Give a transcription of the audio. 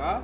자,